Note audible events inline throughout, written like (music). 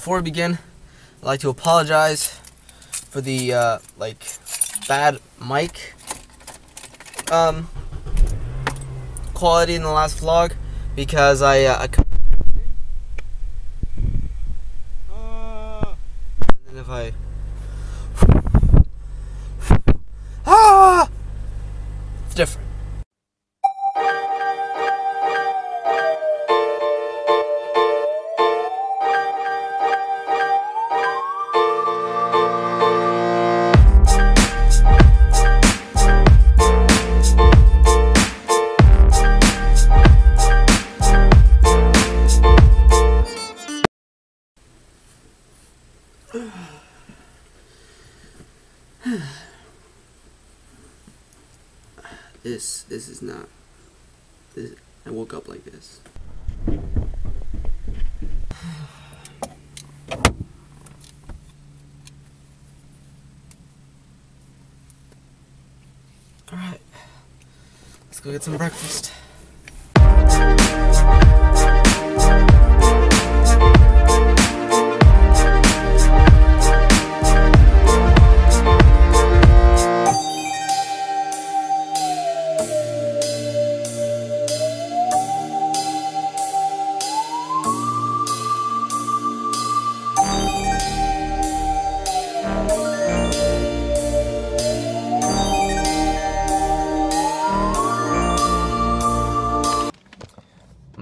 before we begin, I'd like to apologize for the uh, like bad mic um, quality in the last vlog because I, uh, I and if I (sighs) ah, it's different. This this is not. This, I woke up like this. (sighs) All right, let's go get some breakfast.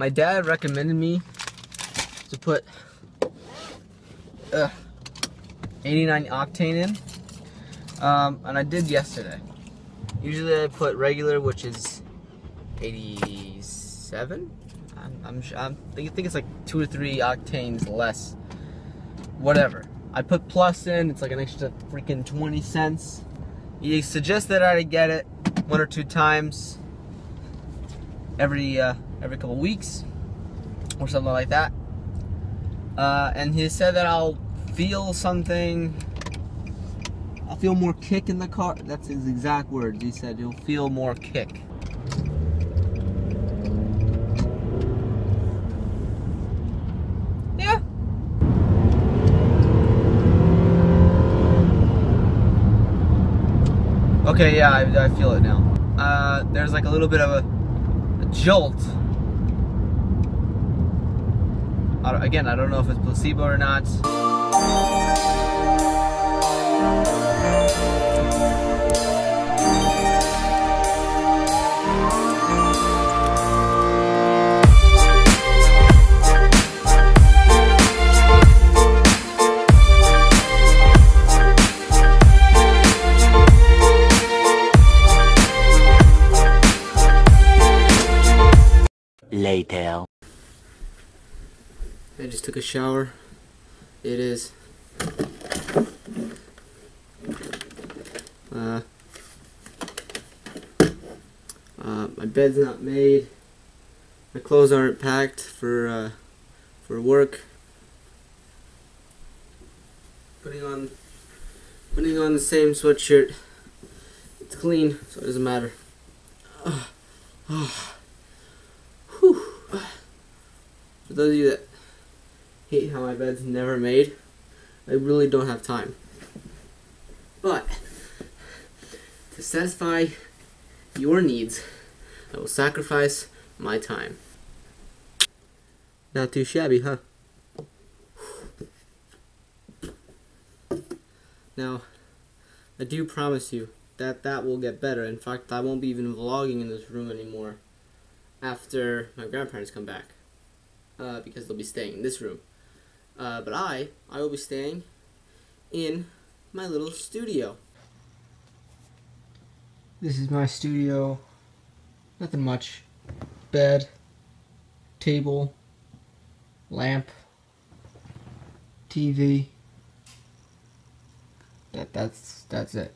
My dad recommended me to put uh, 89 octane in, um, and I did yesterday. Usually I put regular, which is 87. I'm, I'm, I'm I think it's like two or three octanes less. Whatever. I put plus in. It's like an extra freaking 20 cents. He suggested I get it one or two times every uh, every couple weeks or something like that. Uh, and he said that I'll feel something. I'll feel more kick in the car. That's his exact words. He said you'll feel more kick. Yeah. Okay, yeah, I, I feel it now. Uh, there's like a little bit of a, a jolt. I again, I don't know if it's placebo or not. Just took a shower. It is. Uh, uh, my bed's not made. My clothes aren't packed for uh, for work. Putting on putting on the same sweatshirt. It's clean, so it doesn't matter. Uh, (sighs) uh, (sighs) (sighs) whew. For those of you that hate how my bed's never made. I really don't have time. But to satisfy your needs, I will sacrifice my time. Not too shabby, huh? Now, I do promise you that that will get better. In fact, I won't be even vlogging in this room anymore after my grandparents come back. Uh, because they'll be staying in this room. Uh, but I, I will be staying in my little studio. This is my studio. Nothing much. Bed, table, lamp, TV. That that's that's it.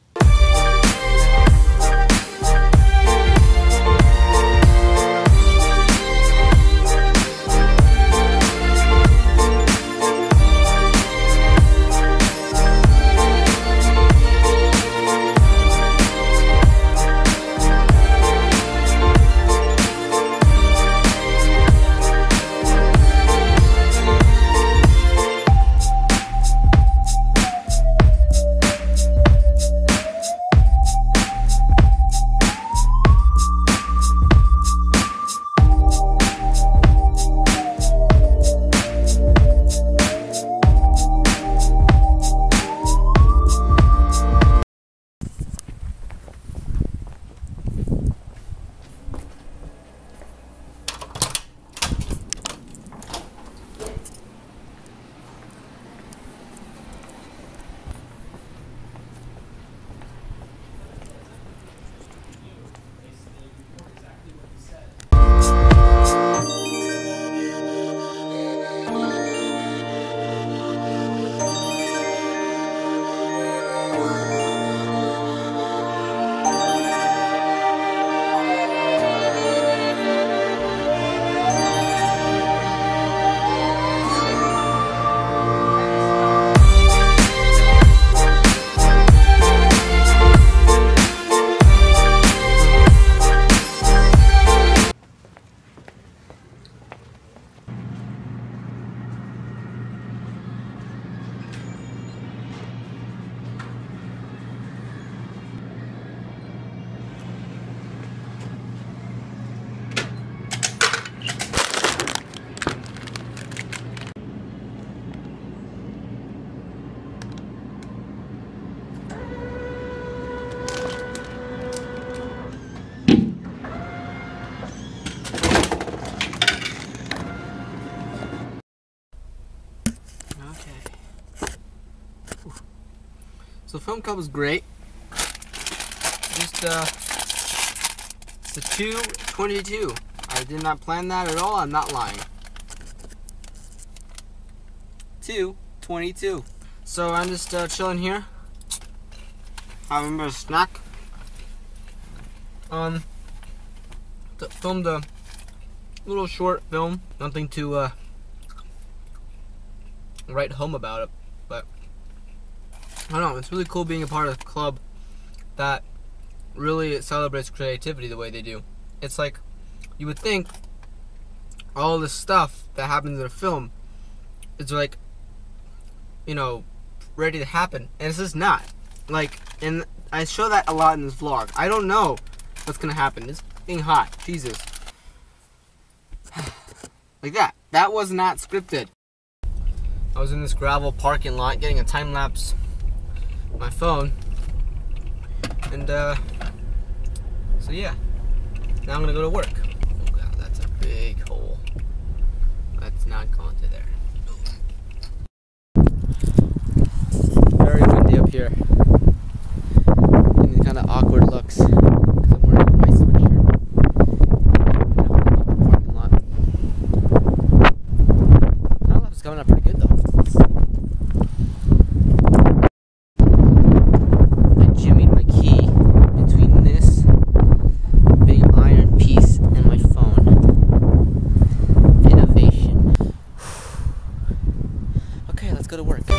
Film cup was great. Just uh, it's a 222. I did not plan that at all. I'm not lying. 222. So I'm just uh, chilling here, having a snack. Um, filmed a little short film. Nothing to uh, write home about it, I don't know. It's really cool being a part of a club that really celebrates creativity the way they do. It's like you would think all this stuff that happens in a film is like you know ready to happen, and it's just not. Like, and I show that a lot in this vlog. I don't know what's gonna happen. It's being hot. Jesus. (sighs) like that. That was not scripted. I was in this gravel parking lot getting a time lapse my phone. And uh so yeah. Now I'm gonna go to work. Oh god, that's a big hole. Let's not go into there. Very windy up here. And kind of awkward looks. Go to work.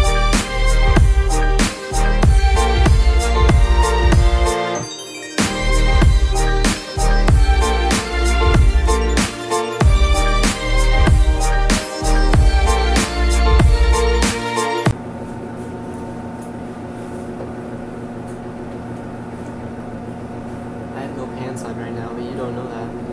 I have no pants on right now, but you don't know that.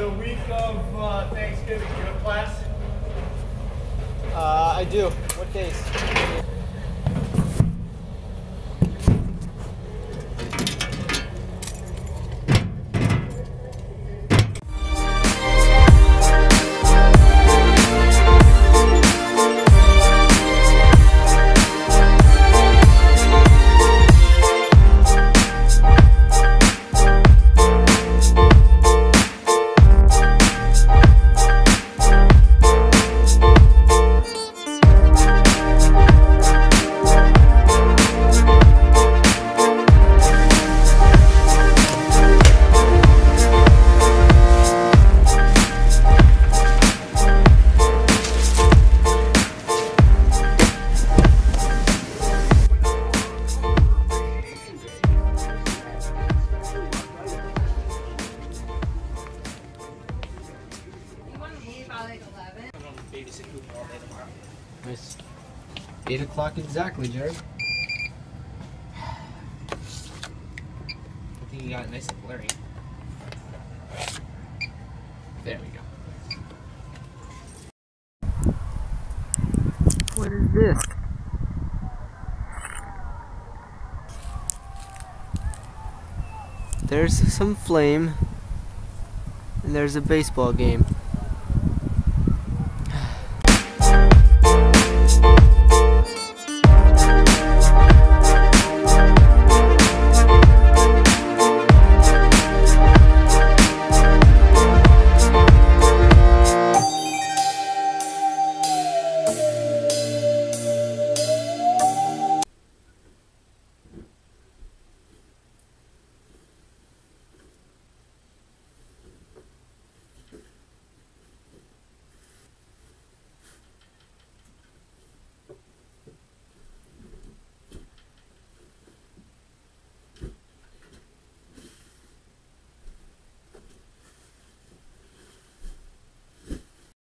the week of uh, Thanksgiving, you have class? Uh, I do. What days? Exactly, Jared. I think you got it nice and blurry. There we go. What is this? There's some flame, and there's a baseball game.